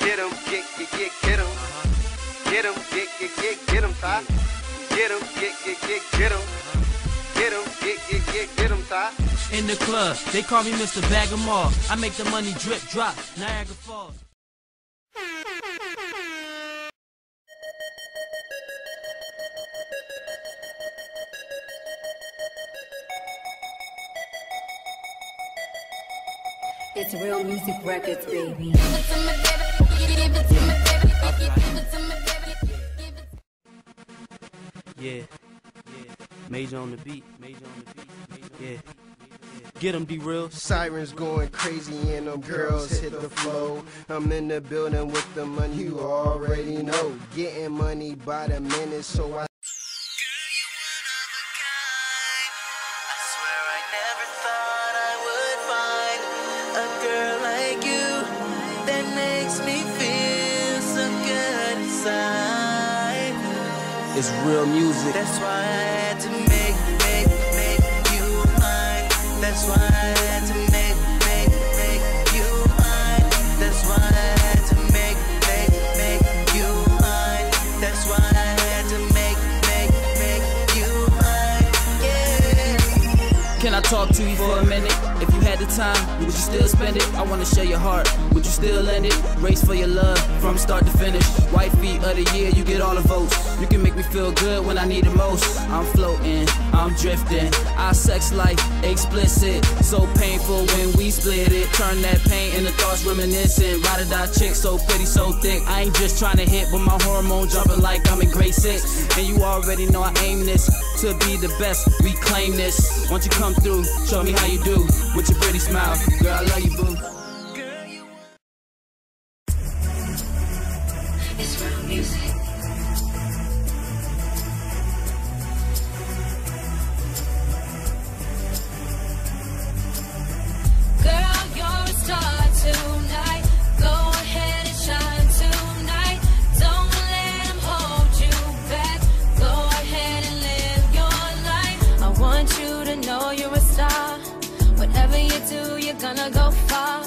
Get 'em, get, get, get, get 'em. Get 'em, get, get, get, get 'em, Ty. Get 'em, get, get, get, get 'em. Get 'em, get, get, get, get 'em, Ty. In the club, they call me Mr. Bag 'em all. I make the money drip drop, Niagara Falls. It's real music records, baby. Yeah, yeah. Major on the beat, major on the beat, major yeah. yeah. Get 'em, be real. Sirens going crazy and them girls hit the flow. I'm in the building with the money, you already know. Getting money by the minute, so I makes me feel so good inside. It's real music. That's why talk to you for a minute? If you had the time, would you still spend it? I wanna share your heart. Would you still lend it? Race for your love from start to finish. White feet of the year, you get all the votes. You can make me feel good when I need it most. I'm floating, I'm drifting. Our sex life explicit, so painful when we split it. Turn that pain into thoughts reminiscent. Ride or die chick, so pretty, so thick. I ain't just trying to hit, but my hormone jumping like I'm in grade six. And you already know I aim this to be the best. Reclaim this. Once you come through, show me how you do with your pretty smile. Girl, I love you, boo. Gonna go far.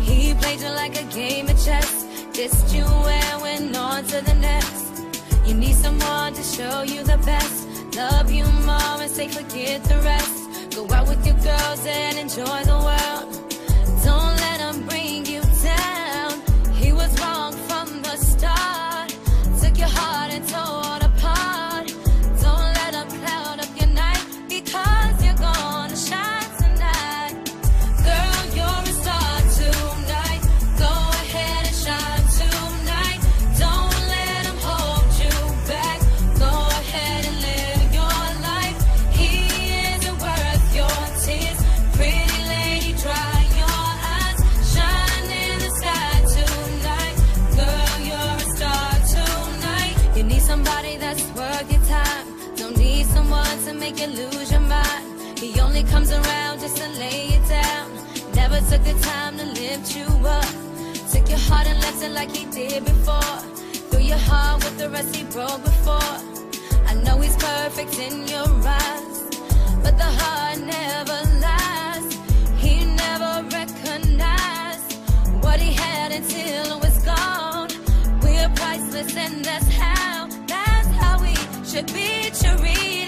He played you like a game of chess. Dissed you and went on to the next. You need someone to show you the best. Love you more and say forget the rest. Go out with your girls and enjoy the world. to make you lose your mind. He only comes around just to lay you down. Never took the time to lift you up. Took your heart and left it like he did before. Threw your heart with the rest he broke before. I know he's perfect in your eyes, but the heart never lies. He never recognized what he had until it was gone. We're priceless, and that's how, that's how we should be treated.